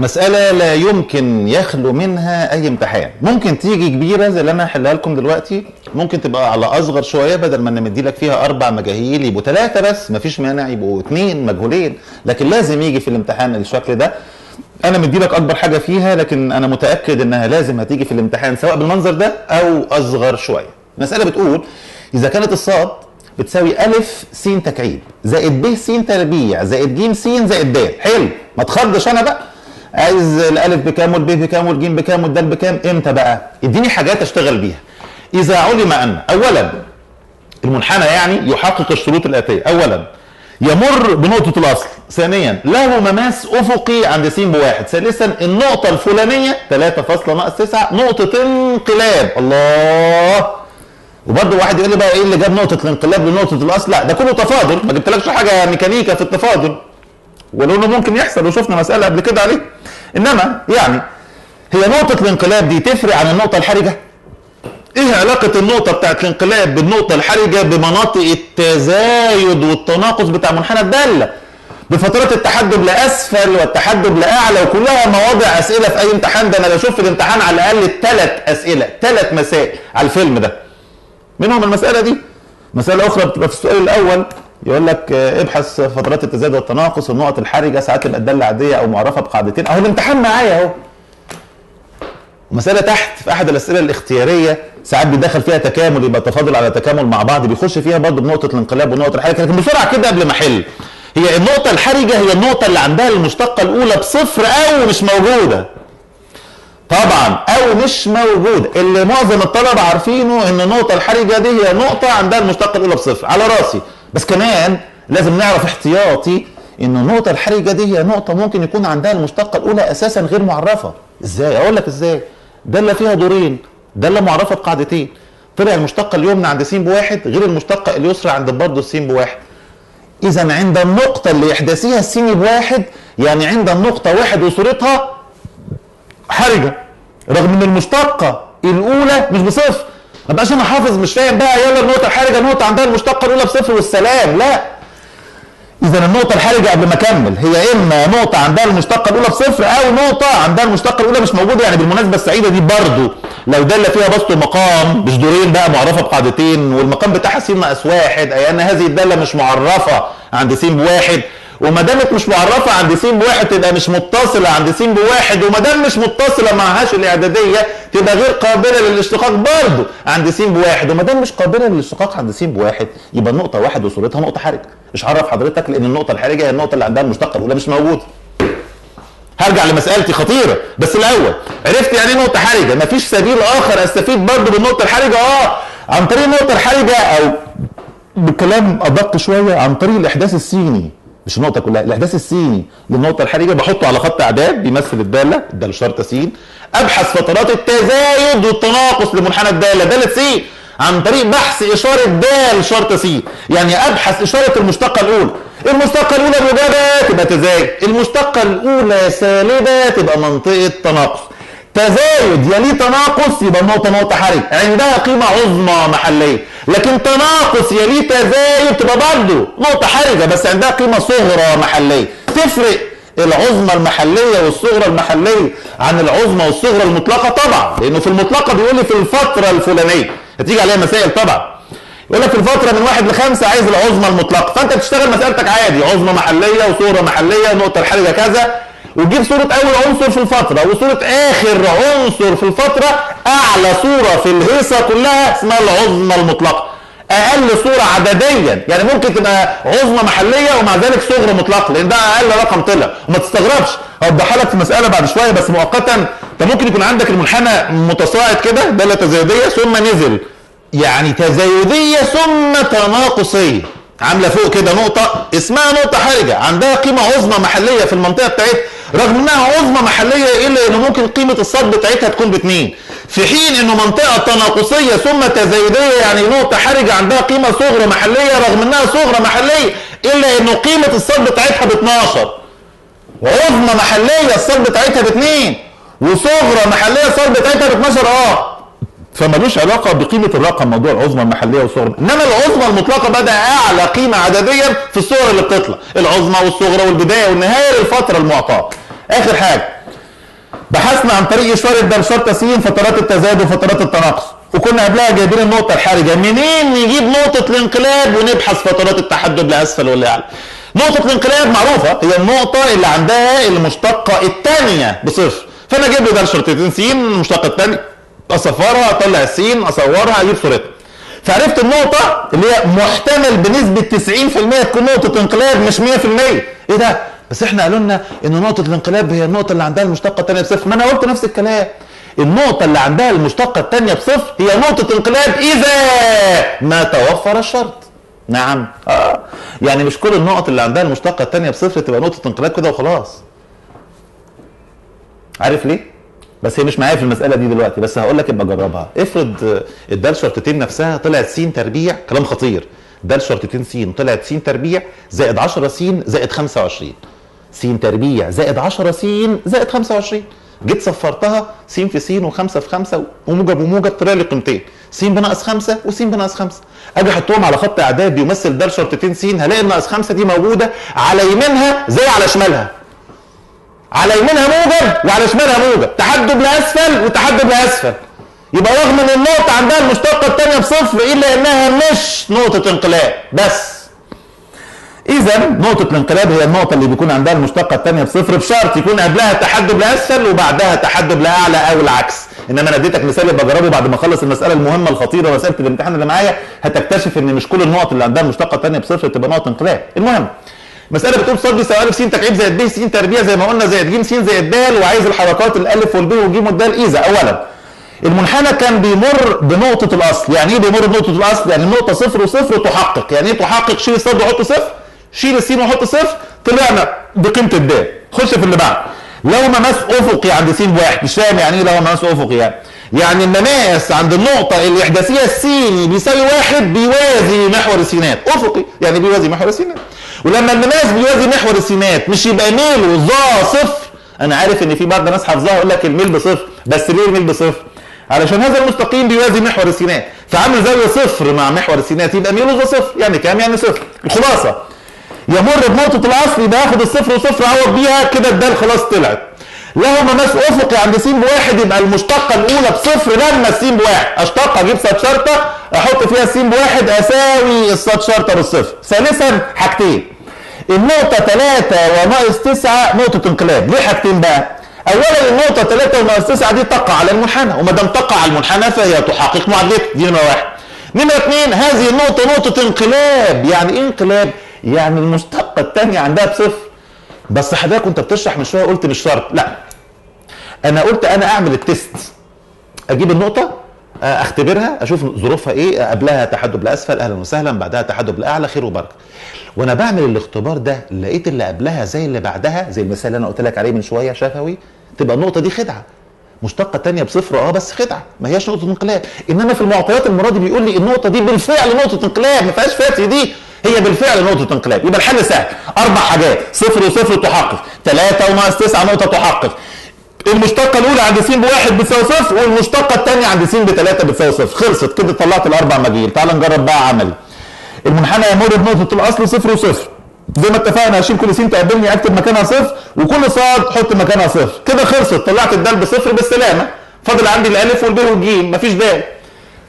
مسألة لا يمكن يخلو منها أي امتحان، ممكن تيجي كبيرة زي اللي أنا هحلها لكم دلوقتي، ممكن تبقى على أصغر شوية بدل ما أنا مدي لك فيها أربع مجاهيل يبقوا ثلاثة بس، مفيش مانع يبقوا اثنين مجهولين، لكن لازم يجي في الامتحان الشكل ده. أنا مدي لك أكبر حاجة فيها لكن أنا متأكد إنها لازم هتيجي في الامتحان سواء بالمنظر ده أو أصغر شوية. المسألة بتقول إذا كانت الصاد بتساوي ألف س تكعيب زائد ب س تربيع زائد ج س زائد د. حلو. ما تخضش أنا بقى. عايز الألف بكام والب بكام والجيم بكام والدال بكام؟ إمتى بقى؟ إديني حاجات أشتغل بيها. إذا علم أن اولا المنحنى يعني يحقق الشروط الآتية. اولا يمر بنقطة الأصل. ثانيا له مماس أفقي عند س بواحد ثالثا النقطة الفلانية 3 فاصلة ناقص 9 نقطة انقلاب. الله! وبرضه واحد يقول لي بقى إيه اللي جاب نقطة الانقلاب لنقطة الأصل؟ لا ده كله تفاضل. ما جبتلكش حاجة ميكانيكا في التفاضل. ولو إنه ممكن يحصل وشفنا مسألة قبل كده عليه. إنما يعني هي نقطة الانقلاب دي تفرق عن النقطة الحرجة؟ إيه علاقة النقطة بتاعت الانقلاب بالنقطة الحرجة بمناطق التزايد والتناقص بتاع منحنى الدالة؟ بفترات التحدب لأسفل والتحدب لأعلى وكلها مواضع أسئلة في أي امتحان. ده أنا بشوف في الامتحان على الأقل ثلاث أسئلة ثلاث مسائل على الفيلم ده. منهم المسألة دي. مسألة أخرى بتبقى في السؤال الأول. يقول لك آه، ابحث فترات التزايد والتناقص والنقط الحرجة ساعات تبقى الداله عادية أو معرفة بقاعدتين. أهو الامتحان معايا أهو. ومسألة تحت في أحد الأسئلة الاختيارية ساعات بيدخل فيها تكامل يبقى تفاضل على تكامل مع بعض بيخش فيها برضه بنقطة الانقلاب ونقطة الحركة لكن بسرعة كده قبل ما أحل. هي النقطة الحرجة هي النقطة اللي عندها المشتقة الأولى بصفر أو مش موجودة. طبعا أو مش موجودة. اللي معظم الطلبة عارفينه إن النقطة الحرجة دي هي نقطة عندها المشتقة الأولى بصفر. على رأسي. بس كمان لازم نعرف احتياطي ان النقطة الحرجة دي هي نقطة ممكن يكون عندها المشتقة الأولى أساسا غير معرفة، إزاي؟ أقول لك إزاي؟ دالة فيها دورين، دالة معرفة بقاعدتين، طلع المشتقة اليمنى عند س بواحد غير المشتقة اليسرى عند برضه س بواحد. إذا عند النقطة اللي يحدثيها السين بواحد يعني عند النقطة واحد وصورتها حرجة رغم إن المشتقة الأولى مش بصفر ما بقاش أنا حافظ مش فاهم بقى يلا النقطة الحرجة نقطة عندها المشتقة الأولى بصفر والسلام. لا. إذا النقطة الحرجة قبل ما أكمل هي إما نقطة عندها المشتقة الأولى بصفر أو نقطة عندها المشتقة الأولى مش موجودة يعني بالمناسبة السعيدة دي برضو. لو دالة فيها بسط مقام مش دورين بقى معرفة بقاعدتين والمقام بتاعها س ناقص واحد أي أن هذه الدالة مش معرفة عند س بواحد وما دامت مش معرفة عند س بواحد تبقى مش متصلة عند س بواحد. وما دام مش متصلة معهاش الإعدادية تبقى غير قابلة للاشتقاق برضه عند س بواحد. وما دام مش قابلة للاشتقاق عند س بواحد يبقى النقطة واحد وصورتها نقطة حرج مش عرف حضرتك لأن النقطة الحرجة هي النقطة اللي عندها المشتقة الأولى مش موجودة. هرجع لمسألتي خطيرة. بس الأول عرفت يعني إيه نقطة حرجة؟ مفيش سبيل آخر أستفيد برضه بالنقطة الحرجة. أه عن طريق النقطة الحرجة أو بكلام أدق شوية عن طريق الإحداث السيني مش النقطة كلها الإحداث السيني للنقطة الحرجة بحطه على خط أعداد بيمثل الدالة الدالة شرطة س أبحث فترات التزايد والتناقص لمنحنى الدالة دالة س عن طريق بحث إشارة دال شرطة س يعني أبحث إشارة المشتقة الأولى المشتقة الأولى موجبة تبقى تزايد المشتقة الأولى سالبة تبقى منطقة تناقص. تزايد يليه تناقص يبقى النقطة نقطة حرج. عندها قيمة عظمى محلية. لكن تناقص يليه تزايد تبقى برضه نقطة حرجة بس عندها قيمة صغرى محلية. تفرق العظمى المحلية والصغرى المحلية عن العظمى والصغرى المطلقة طبعا. لأنه في المطلقة بيقول لي في الفترة الفلانية. هتيجي عليها مسائل طبعا. يقول لك في الفترة من واحد لخمسة عايز العظمى المطلقة. فأنت بتشتغل مسألتك عادي عظمى محلية وصورة محلية نقطة الحرجة كذا. وتجيب صورة أول عنصر في الفترة وصورة آخر عنصر في الفترة أعلى صورة في الهيصة كلها اسمها العظمى المطلقة. أقل صورة عدديا يعني ممكن تبقى عظمى محلية ومع ذلك صغرى مطلقة لأن ده أقل رقم طلع. وما تستغربش هوضحها لك في مسألة بعد شوية بس مؤقتا أنت ممكن يكون عندك المنحنى متصاعد كده دالة تزايدية ثم نزل. يعني تزايدية ثم تناقصية. عاملة فوق كده نقطة اسمها نقطة حرجة. عندها قيمة عظمى محلية في المنطقة بتاعتها. رغم انها عظمى محلية الا ان ممكن قيمة الصاد بتاعتها تكون باثنين في حين انه منطقة تناقصية ثم تزايدية يعني نقطة حرجة عندها قيمة صغرى محلية رغم انها صغرى محلية الا انه قيمة الصاد بتاعتها ب 12 عظمى محلية الصاد بتاعتها باثنين وصغرى محلية الصاد بتاعتها ب 12 آه فملوش علاقة بقيمة الرقم موضوع العظمى المحلية والصغرى. إنما العظمى المطلقة بدأ أعلى قيمة عدديا في الصور اللي بتطلع. العظمى والصغرى والبداية والنهاية للفترة المعطاة. آخر حاجة بحثنا عن طريق إشارة شرطه س فترات التزايد وفترات التناقص وكنا قبلها جايبين النقطة الحرجه منين نجيب نقطة الانقلاب ونبحث فترات التحدب لأسفل ولا اعلى نقطة الانقلاب معروفة هي النقطة اللي عندها المشتقة الثانية بصفر فأنا أجيب له ده س المشتقة الثانية أصفرها اطلع السين أصورها أجيب صورتها. فعرفت النقطة اللي هي محتمل بنسبة 90% تكون نقطة انقلاب مش 100% إيه ده؟ بس إحنا قالوا لنا ان نقطة الانقلاب هي النقطة اللي عندها المشتقة الثانية بصفر. ما أنا قلت نفس الكلام. النقطة اللي عندها المشتقة الثانية بصفر هي نقطة انقلاب إذا ما توفر الشرط. نعم. آه. يعني مش كل النقط اللي عندها المشتقة الثانية بصفر تبقى نقطة انقلاب كده وخلاص. عارف ليه؟ بس هي مش معايا في المسألة دي دلوقتي. بس هقول لك ابقى جربها. افرض الدال شرطتين نفسها طلعت س تربيع. كلام خطير. دال شرطتين س طلعت س تربيع زائد 10 س زائد 25 س تربيع زائد 10 س زائد 25 جيت صفرتها س في س و5 في 5 وموجب وموجب طلع لي قيمتين. س بناقص 5 وس بناقص 5 أجي احطهم على خط إعداد بيمثل دال شرطتين س هلاقي الناقص 5 دي موجودة على يمينها زي على شمالها. على يمينها موجب وعلى شمالها موجب. تحدب لأسفل وتحدب لأسفل. يبقى رغم إن النقطة عندها المشتقة الثانية بصفر إلا إنها مش نقطة انقلاب. بس. إذا نقطة الانقلاب هي النقطة اللي بيكون عندها المشتقة الثانية بصفر بشرط يكون قبلها تحدب لاسفل وبعدها تحدب لاعلى أو العكس. إنما أنا اديتك مثال بجربه بعد ما أخلص المسألة المهمة الخطيرة مسألة الامتحان اللي معايا هتكتشف إن مش كل النقط اللي عندها المشتقة الثانية بصفر تبقى نقط انقلاب. المهم مسألة بتقول صاد ألف س تكعيب زائد ب س تربيع زي ما قلنا زائد ج س زائد د وعايز الحركات الألف والب والج والدال إذا أولا المنحنى كان بيمر بنقطة الأصل، يعني إيه بيمر بنقطة الأصل؟ يعني النقطة صفر وصفر تحقق، يعني إيه تحقق؟ شيل الصاد وحط صفر، شيل السين وحط صفر، طلعنا بقيمة الدال، خش في اللي بعد. لو مماس أفقي عند س بواحد، مش فاهم يعني إيه لو مماس أفقي يعني؟ يعني المماس عند النقطة الإحداثية السيني بيساوي واحد بيوازي محور السينات، أفقي يعني بيوازي محور السينات. ولما المماس بيوازي محور السينات مش يبقى ميله ظا صفر. أنا عارف إن في بعض الناس حافظاها يقول لك الميل بصفر بس ليه الميل بصفر؟ علشان هذا المستقيم بيوازي محور السينات. فعامل زاوية صفر مع محور السينات يبقى ميله ظا صفر. يعني كام؟ يعني صفر. الخلاصه يمر بنقطه الاصل يبقى ياخد الصفر وصفر عوض بيها كده الدال خلاص طلعت. له مماس افقي عند س بواحد يبقى المشتقة الأولى بصفر لما الس بواحد. اشتق أجيب صاد شرطة أحط فيها الس بواحد أساوي الصاد شرطة بالصفر. ثالثا حاجتين. النقطة 3 وناقص 9 نقطة انقلاب. ليه حاجتين بقى؟ اولا النقطة 3 وناقص 9 دي تقع على المنحنى وما دام تقع على المنحنى فهي تحقق معادلتها دي نمره واحد. نمرة اثنين هذه النقطة نقطة انقلاب. يعني إيه انقلاب؟ يعني المشتقه الثانية عندها بصفر. بس حضرتك كنت بتشرح من شوية قلت مش شرط. لا. أنا قلت أنا أعمل التيست أجيب النقطة أختبرها أشوف ظروفها إيه قبلها تحدب لاسفل أهلا وسهلا بعدها تحدب لاعلى خير وبركة. وأنا بعمل الاختبار ده لقيت اللي قبلها زي اللي بعدها زي المثال اللي أنا قلت لك عليه من شوية شفوي تبقى النقطة دي خدعة. مشتقه تانية بصفر آه بس خدعة. ما هياش نقطة انقلاب. إنما في المعطيات المرادي بيقول لي النقطة دي بالفعل نقطة انقلاب ما فيهاش فاتي دي. هي بالفعل نقطة انقلاب. يبقى الحل سهل. أربع حاجات. صفر وصفر تحقق. ثلاثة وناقص تسعة نقطة تحقق. المشتقة الأولى عند س بواحد بتساوي صفر والمشتقة الثانية عند س بثلاثة بتساوي صفر. خلصت. كده طلعت الأربع مجيل. تعال نجرب بقى عملي. المنحنى يمر بنقطة الأصل صفر وصفر. زي ما اتفقنا هشيل كل س تقابلني اكتب مكانها صفر وكل صاد حط مكانها صفر. كده خلصت. طلعت الدال بصفر بالسلامة. فاضل عندي الألف والب والجيم. مفيش دال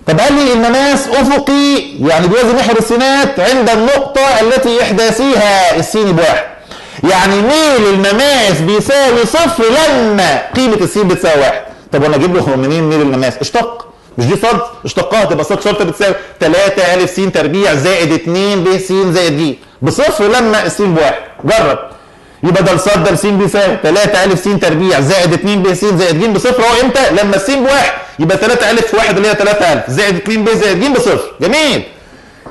طب قال لي المماس أفقي يعني بيوازي محور السينات عند النقطة التي احداثيها السين بواحد يعني ميل المماس بيساوي صفر لما قيمة السين بتساوي واحد. طب وأنا أجيب له منين ميل المماس؟ اشتق. مش دي صاد اشتقها تبقى صاد شرطة بتساوي 3 ألف س تربيع زائد 2 ب س زائد ج بصفر لما السين بواحد جرب. يبقى ده الصاد ده س بيساوي 3 ألف س تربيع. زائد 2 ب س زائد ج بصفر. هو إمتى؟ لما السين بواحد. يبقى 3 ألف في واحد اللي هي 3 ألف. زائد 2 ب زائد ج بصفر. جميل.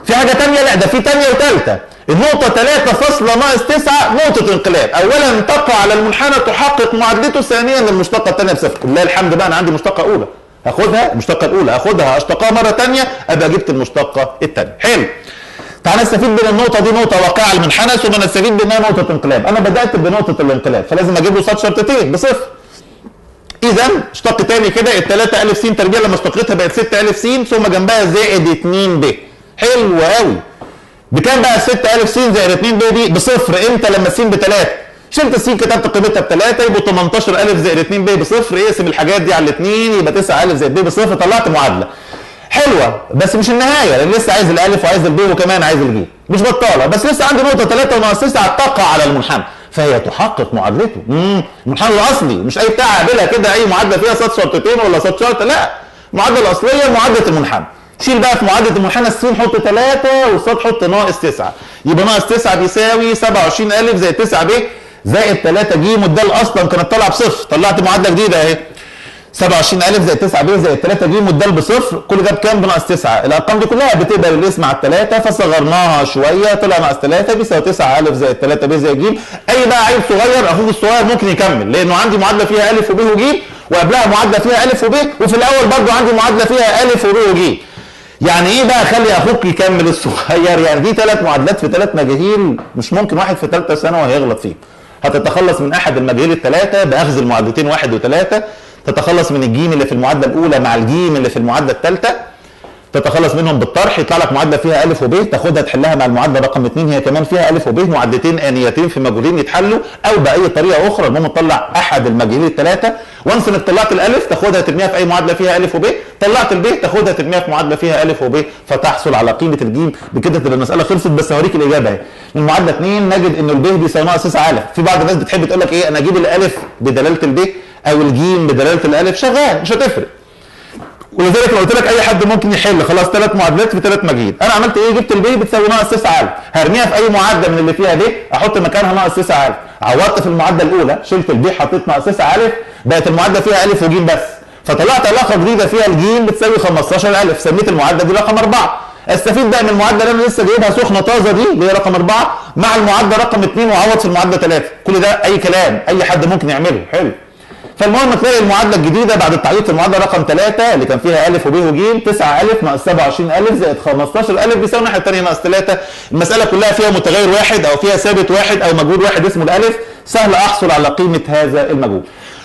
في حاجة ثانية لا ده في ثانية وثالثه النقطة 3 فاصلة ناقص 9 نقطة انقلاب، أولا تقع على المنحنى تحقق معادلته، ثانيا المشتقة الثانية بصفر، لله الحمد بقى أنا عندي مشتقة أولى، هاخدها؟ المشتقة الأولى. هاخدها أشتقها مرة ثانية أبقى جبت المشتقة الثانية، حلو. تعال نستفيد من النقطة دي نقطة واقعة على المنحنى ثم نستفيد بأنها نقطة انقلاب، أنا بدأت بنقطة الانقلاب فلازم أجيب له شرطتين بصفر. إذا اشتق تاني كده ال 3 ألف س تربيع لما اشتقتها بقت 6 ألف س ثم جنبها زائد 2 ب. حلو قوي. بكام بقى 6000 س زائد 2 ب دي؟ بصفر إمتى لما الس بثلاثة؟ شلت السين كتبت قيمتها بثلاثه يبقوا 18 ألف زائد 2 ب بصفر اقسم الحاجات دي على الاثنين يبقى 9 ألف زائد ب بصفر طلعت معادلة حلوة بس مش النهاية لأن لسه عايز الألف وعايز الب وكمان عايز الجيم مش بطالة بس لسه عندي نقطة 3 وناقص 9 تقع على المنحنى. فهي تحقق معادلته. امم المنحنى الأصلي مش أي بتاع اعملها كده أي معادلة فيها صاد شرطتين ولا صاد شرط لا. المعادله الاصليه معادلة المنحنى. شيل بقى في معادلة المنحنى السين حط 3 والصاد حط ناقص 9 يبقى ناقص 9 بيساوي 27 ألف زائد 9 ب زائد 3 ج والدال أصلا كانت طالعة بصفر. طلعت معادلة جديدة أهي. 27 ألف زائد 9 ب زائد 3 ج والدال بصفر كل ده بكام؟ بناقص 9 الأرقام دي كلها بتقبل الاسم على الثلاثه فصغرناها شوية طلع ناقص 3 بيساوي 9 ألف زائد 3 ب زائد ج أي بقى عيل صغير أخوك الصغير ممكن يكمل لأنه عندي معادلة فيها ألف وب وج وقبلها معادلة فيها ألف وب وفي الأول برضه عندي معادلة فيها ألف وب وج يعني إيه بقى خلي أخوك يكمل الصغير؟ يعني دي ثلاث معادلات في ثلاث مجاهيل مش ممكن واحد في ثالثه ثانوي هيغلط فيهم. هتتخلص من أحد المجاهيل الثلاثه بأخذ المعادلتين واحد وثلاثه تتخلص من الجيم اللي في المعادله الأولى مع الجيم اللي في المعادله الثالثه تتخلص منهم بالطرح يطلع لك معادله فيها ألف وب تاخدها تحلها مع المعادله رقم اثنين هي كمان فيها ألف وب معادلتين آنيتين في مجهولين يتحلوا أو بأي طريقة أخرى المهم تطلع أحد المجهولين الثلاثه وانس إنك طلعت الألف تاخدها ترميها في أي معادله فيها ألف وب طلعت الب تاخدها ترميها في معادله فيها ألف وب فتحصل على قيمة الجيم. بكده تبقى المسألة خلصت بس هوريك الإجابة أهي. المعادله 2 نجد ان الب بيساوي ناقص 9 الف في بعض الناس بتحب تقول لك إيه أنا أجيب الألف بدلالة الب أو الجيم بدلالة الألف شغال مش هتفرق. ولذلك لو قلت لك أي حد ممكن يحل خلاص ثلاث معادلات في ثلاث مجاهيل أنا عملت إيه؟ جبت البي بتساوي ناقص 9000 هرميها في أي معادلة من اللي فيها ب أحط مكانها ناقص 9000 عوضت في المعادلة الأولى شلت البي حطيت ناقص 9000 بقت المعادلة فيها ألف وجيم بس. فطلعت علاقة جديدة فيها الجيم بتساوي 15000 سميت المعادلة دي رقم 4 استفيد بقى من المعادلة اللي أنا لسه جايبها سخنه طازه دي اللي هي رقم 4 مع المعادلة رقم 2 واعوض في المعادلة 3 كل ده أي كلام أي حد ممكن يعمله. حلو. فالمهم تلاقي المعادلة الجديدة بعد التعويض في المعادلة رقم 3 اللي كان فيها ألف وب وج 9000 ناقص 27000 زائد 15000 بيساوي الناحيه الثانية ناقص 3 المسألة كلها فيها متغير واحد أو فيها ثابت واحد أو مجهول واحد اسمه الألف. سهل أحصل على قيمة هذا المجهول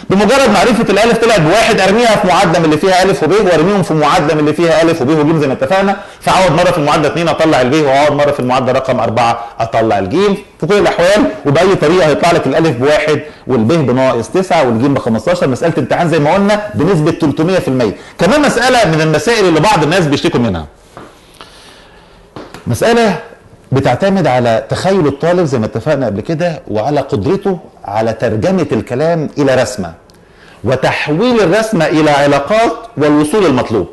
بمجرد معرفة الألف طلعت بواحد أرميها في معادله من اللي فيها ألف وب وأرميهم في معادله من اللي فيها ألف وب وج زي ما اتفقنا. فاعوض مرة في المعادله 2 أطلع الب واعوض مرة في المعادله رقم 4 أطلع الجيم. في كل الأحوال وبأي طريقة هيطلع لك الألف بواحد والب بناقص 9 والجيم ب 15 مسألة امتحان زي ما قلنا بنسبة 300% كمان مسألة من المسائل اللي بعض الناس بيشتكوا منها. مسألة بتعتمد على تخيل الطالب زي ما اتفقنا قبل كده وعلى قدرته على ترجمة الكلام إلى رسمة وتحويل الرسمة إلى علاقات والوصول المطلوب.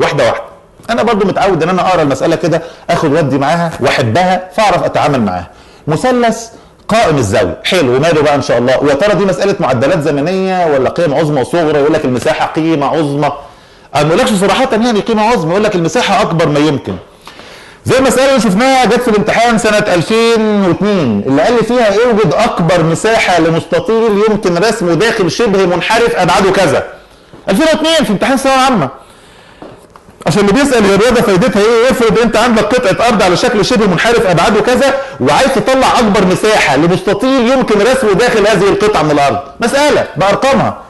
واحدة واحدة. أنا برضو متعود إن أنا أقرأ المسألة كده آخد ودي معاها وأحبها فأعرف أتعامل معاها. مثلث قائم الزاوية. حلو وماله بقى إن شاء الله. ويا ترى دي مسألة معدلات زمنية ولا قيم عظمى وصغرى؟ يقول لك المساحة قيمة عظمى. ما يقولكش صراحة يعني قيمة عظمى يقول لك المساحة أكبر ما يمكن. زي المسألة اللي شفناها جت في الامتحان سنة 2002 اللي قال لي فيها اوجد أكبر مساحة لمستطيل يمكن رسمه داخل شبه منحرف أبعاده كذا. 2002 في امتحان ثانوية عامة عشان اللي بيسأل الرياضة فايدتها إيه؟ افرض أنت عندك قطعة أرض على شكل شبه منحرف أبعاده كذا وعايز تطلع أكبر مساحة لمستطيل يمكن رسمه داخل هذه القطعة من الأرض. مسألة بأرقامها.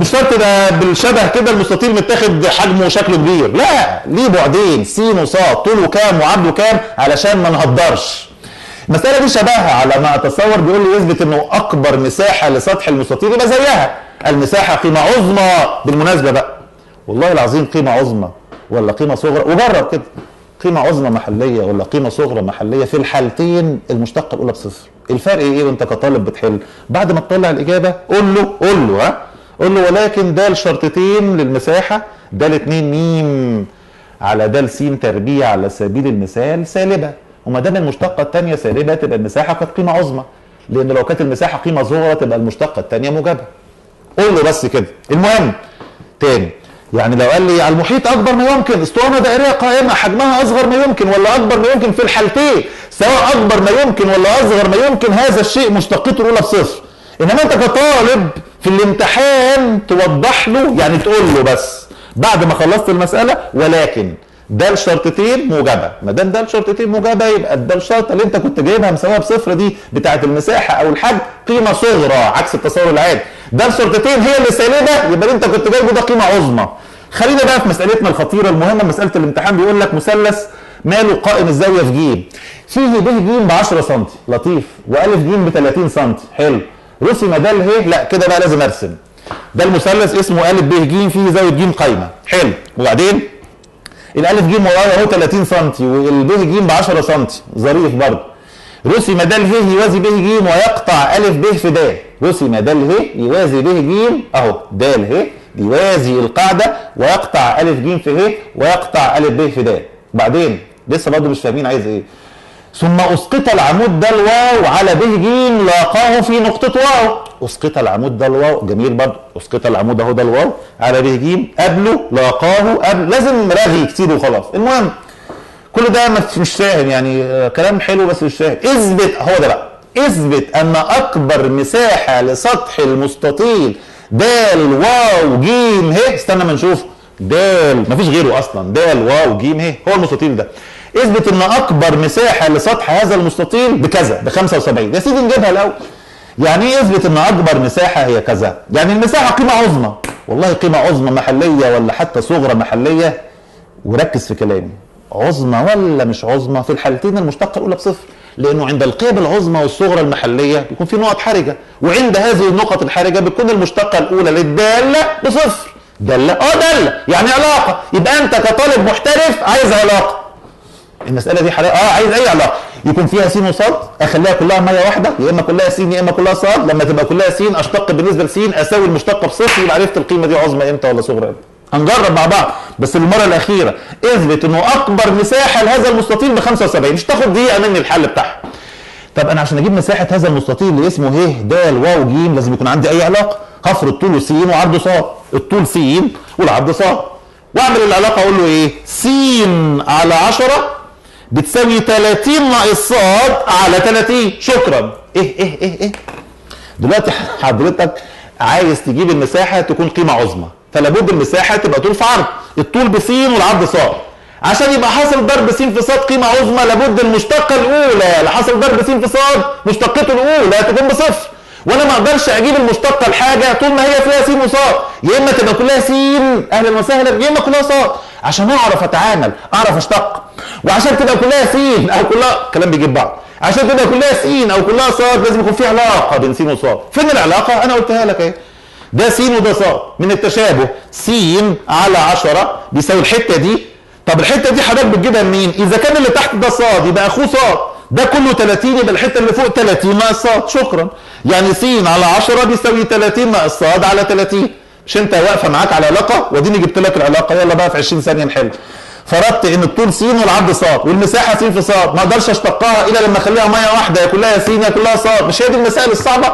مش شرط ده بالشبه كده المستطيل متاخد حجمه وشكله كبير. لا ليه بعدين؟ س وصاد طوله كام وعرضه كام؟ علشان ما نهدرش. المسألة دي شبهها على ما أتصور بيقول لي يثبت إنه أكبر مساحة لسطح المستطيل يبقى زيها. المساحة قيمة عظمى. بالمناسبة بقى والله العظيم قيمة عظمى ولا قيمة صغرى؟ وجرب كده. قيمة عظمى محلية ولا قيمة صغرى محلية في الحالتين المشتقة الأولى بصفر. الفرق إيه وأنت كطالب بتحل؟ بعد ما تطلع الإجابة قول له قول له ها؟ قول له ولكن ده شرطتين للمساحة ده الاثنين ميم على ده س تربيع على سبيل المثال سالبة. وما دام المشتقة الثانية سالبة تبقى المساحة كانت قيمة عظمى لأن لو كانت المساحة قيمة صغرى تبقى المشتقة الثانية موجبة. قول له بس كده. المهم تاني. يعني لو قال لي على المحيط أكبر ما يمكن اسطوانة دائرية قائمة حجمها أصغر ما يمكن ولا أكبر ما يمكن في الحالتين سواء أكبر ما يمكن ولا أصغر ما يمكن هذا الشيء مشتقته الأولى بصفر. إنما أنت كطالب في الامتحان توضح له يعني تقول له بس بعد ما خلصت المسألة ولكن ده الشرطتين موجبة. ما دام ده الشرطتين موجبة يبقى ده الشرطه اللي انت كنت جايبها مساويه بصفر دي بتاعه المساحة أو الحجم قيمة صغرى عكس التصور العادي. ده الشرطتين هي اللي سالبة يبقى انت كنت جايبه ده قيمة عظمى. خلينا بقى في مسألتنا الخطيرة المهمة مسألة الامتحان. بيقول لك مثلث ماله قائم الزاوية في ج فيه ب ج ب 10 سم لطيف وألف ج ب 30 سم حلو. رسم ده اله لا كده بقى لازم ارسم. ده المثلث اسمه ا ب ج فيه زاوية ج قايمة. حلو. وبعدين الألف ج ورايا أهو 30 سم والب ج ب 10 سم ظريف برضه. رسم د ه يوازي ب ج ويقطع ا ب في د رسم د ه يوازي ب ج أهو. د ه يوازي القاعدة ويقطع ا ج في ه ويقطع ا ب في د بعدين لسه برضه مش فاهمين عايز إيه. ثم أسقط العمود ده الواو على ب ج لاقاه في نقطة واو. أسقط العمود ده الواو. جميل برضه. أسقط العمود أهو ده الواو على ب ج قبله لاقاه. قبل لازم رغي كتير وخلاص. المهم كل ده مش فاهم يعني آه، كلام حلو بس مش فاهم. اثبت هو ده بقى. اثبت أن أكبر مساحة لسطح المستطيل د واو ج ه استنى ما نشوف. د مفيش غيره أصلا. د واو ج ه هو المستطيل ده. اثبت ان اكبر مساحة لسطح هذا المستطيل بكذا ب 75 يا سيدي نجيبها الأول. يعني إيه اثبت ان اكبر مساحة هي كذا؟ يعني المساحة قيمة عظمى. والله قيمة عظمى محلية ولا حتى صغرى محلية؟ وركز في كلامي. عظمى ولا مش عظمى؟ في الحالتين المشتقة الأولى بصفر. لأنه عند القيم العظمى والصغرى المحلية بيكون في نقط حرجة. وعند هذه النقط الحرجة بتكون المشتقة الأولى للدالة بصفر. دالة؟ آه دالة. يعني علاقة. يبقى أنت كطالب محترف عايز علاقة. المسألة دي حلقة. آه عايز أي علاقة. يكون فيها س وصاد أخليها كلها مية واحدة يا إما كلها س يا إما كلها صاد. لما تبقى كلها س أشتق بالنسبة لس أساوي المشتقه بصفر يبقى عرفت القيمة دي عظمى إمتى ولا صغرى إمتى. هنجرب مع بعض. بس المرة الأخيرة إثبت إنه أكبر مساحة لهذا المستطيل ب 75 مش تاخد دقيقة مني الحل بتاعها. طب أنا عشان أجيب مساحة هذا المستطيل اللي اسمه ه د واو ج لازم يكون عندي أي علاقة. هفرض طوله س وعرضه ص الطول س والعرض ص وأعمل العلاقة أقول له إيه؟ س على 10 بتساوي 30 ناقص ص على 30 شكرا. إيه إيه إيه إيه. دلوقتي حضرتك عايز تجيب المساحة تكون قيمة عظمى فلا بد المساحة تبقى طول في عرض. الطول بس والعرض ص عشان يبقى حاصل ضرب س في ص قيمة عظمى لابد المشتقة الأولى. اللي حاصل ضرب س في ص مشتقته الأولى تكون بصفر. وأنا ما أقدرش أجيب المشتقة الحاجة طول ما هي فيها س وص يا إما تبقى كلها س أهلا وسهلا يا إما كلها ص عشان أعرف أتعامل أعرف اشتق وعشان تبقى كلها س أو كلها كلام بيجيب بعض. عشان تبقى كلها س أو كلها ص لازم يكون في علاقة بين س وص فين العلاقة؟ أنا قلتها لك أهي. ده س وده ص من التشابه. س على 10 بيساوي الحتة دي. طب الحتة دي حضرتك بتجيبها منين؟ إذا كان اللي تحت ده ص يبقى أخوه ص ده كله 30 يبقى الحتة اللي فوق 30 ناقص ص شكرا. يعني س على 10 بيساوي 30 ناقص ص على 30 مش انت واقفة معاك على علاقة؟ واديني جبت لك العلاقة. يلا بقى في 20 ثانية نحل. فرضت إن الطول س والعرض ص والمساحة س في ص ما أقدرش أشتقها إلا لما أخليها مية واحدة. يا كلها س يا كلها ص مش هي دي المسائل الصعبة؟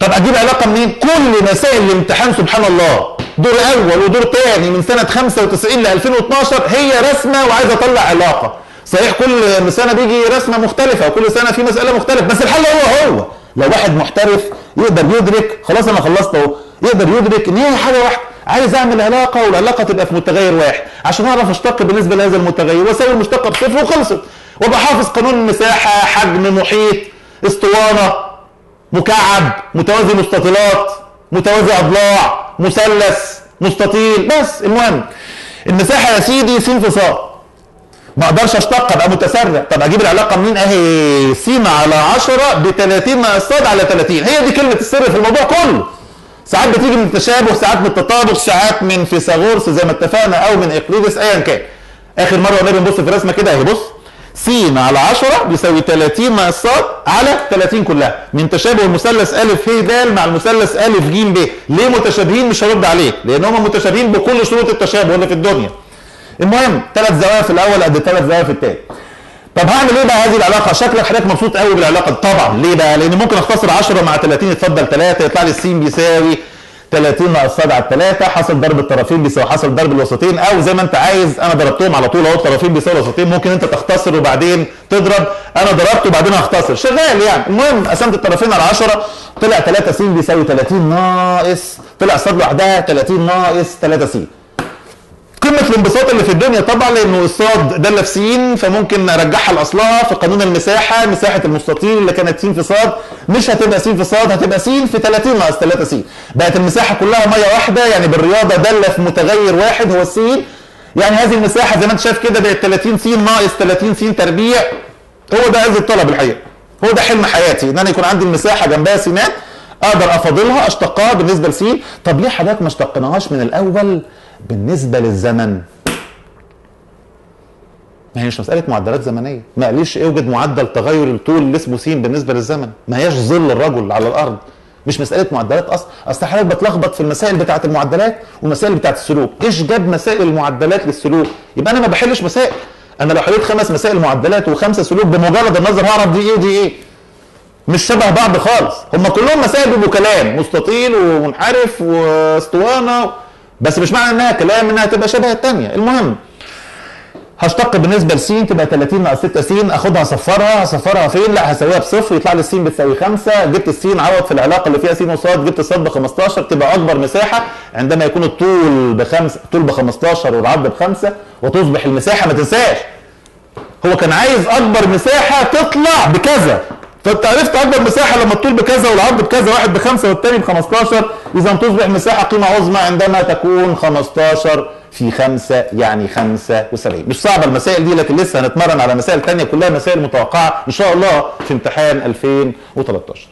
طب أجيب علاقة منين؟ كل مسائل الامتحان سبحان الله. دور أول ودور تاني من سنة 95 ل 2012 هي رسمة وعايز أطلع علاقة. صحيح كل سنة بيجي رسمة مختلفة وكل سنة في مسألة مختلفة بس الحل هو هو. لو واحد محترف يقدر يدرك خلاص أنا خلصت اهو يقدر يدرك إن هي حاجة واحدة. عايز أعمل علاقة والعلاقة تبقى في متغير واحد. عشان أعرف أشتق بالنسبة لهذا المتغير. وأساوي المشتقه بصفر وخلصت. وأبقى حافظ قانون المساحه حجم محيط اسطوانة مكعب متوازي مستطيلات متوازي أضلاع مثلث مستطيل. بس المهم المساحة يا سيدي س في ص ما أقدرش أشتق أبقى متسرع. طب أجيب العلاقة منين؟ أهي س على 10 ب 30 ناقص ص على 30 هي دي كلمة السر في الموضوع كله. ساعات بتيجي من التشابه ساعات من التطابق ساعات من فيثاغورس زي ما اتفقنا أو من إقليدس ايا كان. آخر مرة والنبي نبص في الرسمه كده أهي بص. س على 10 بيساوي 30 ناقص ص على 30 كلها. من تشابه المثلث ا ه د مع المثلث ا ج ب. ليه متشابهين مش هرد عليك لأن هم متشابهين بكل شروط التشابه اللي في الدنيا. المهم ثلاث زوايا في الأول قد ثلاث زوايا في الثاني طب هعمل إيه بقى هذه العلاقة؟ شكلك حضرتك مبسوط قوي بالعلاقة. طبعا. ليه بقى؟ لأن ممكن أختصر 10 مع 30 يتفضل 3 يطلع لي السين بيساوي 30 ناقص ص على 3 حصل ضرب الطرفين بيساوي حصل ضرب الوسطين أو زي ما أنت عايز أنا ضربتهم على طول أهو الطرفين بيساوي الوسطين ممكن أنت تختصر وبعدين تضرب أنا ضربت وبعدين هختصر شغال يعني. المهم قسمت الطرفين على 10 طلع 3 س بيساوي 30 ناقص طلع ص لوحدها 30 ناقص 3 س قمه الانبساط اللي في الدنيا طبعا لأنه الصاد داله في س فممكن ارجعها لأصلها في قانون المساحة مساحة المستطيل اللي كانت س في صاد. مش هتبقى س في صاد هتبقى س في 30 ناقص 3 س بقت المساحة كلها مية واحدة يعني بالرياضة داله في متغير واحد هو الس يعني هذه المساحة زي ما انت شايف كده بقت 30 س ناقص 30 س تربيع. هو ده عز الطلب الحقيقة. هو ده حلم حياتي إن أنا يكون عندي المساحة جنبها سينات أقدر أفاضلها أشتقها بالنسبة لس طب ليه حضرتك ما اشتقناهاش من الأول بالنسبة للزمن؟ ما هي مش مسألة معدلات زمنية. ما قاليش اوجد معدل تغير الطول اللي اسمه س بالنسبة للزمن. ما هياش ظل الرجل على الأرض. مش مسألة معدلات أصلا أصل حضرتك بتلخبط في المسائل بتاعة المعدلات والمسائل بتاعة السلوك. إيش جاب مسائل المعدلات للسلوك؟ يبقى أنا ما بحلش مسائل. أنا لو حليت خمس مسائل معدلات وخمسة سلوك بمجرد النظر هعرف دي إيه دي إيه. مش شبه بعض خالص. هم كلهم مسائل بيبقوا كلام مستطيل ومنحرف واسطوانة بس مش معنى إنها كلام إنها تبقى شبه الثانية المهم هشتق بالنسبة لس تبقى 30 ناقص 6 س أخدها أصفرها. هصفرها فين؟ لا هسويها بصفر يطلع لي الس بتساوي 5 جبت السين عوض في العلاقة اللي فيها س وصاد جبت الصاد ب 15 تبقى أكبر مساحة. عندما يكون الطول بخمسه الطول ب 15 والعرض بخمسة وتصبح المساحة ما تنساش. هو كان عايز أكبر مساحة تطلع بكذا. فانت عرفت اكبر مساحة لما الطول بكذا والعرض بكذا واحد بخمسة والتاني ب 15 إذا تصبح مساحة قيمة عظمى عندما تكون 15 في 5 يعني 75 مش صعبة المسائل دي لكن لسه هنتمرن على مسائل تانية كلها مسائل متوقعة إن شاء الله في امتحان 2013